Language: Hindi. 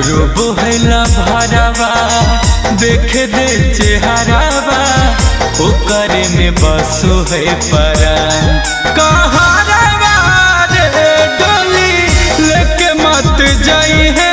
तोरो बोहला भरावा, देख दे चेहरावा में बसो है रे डोली लेके मत जाई है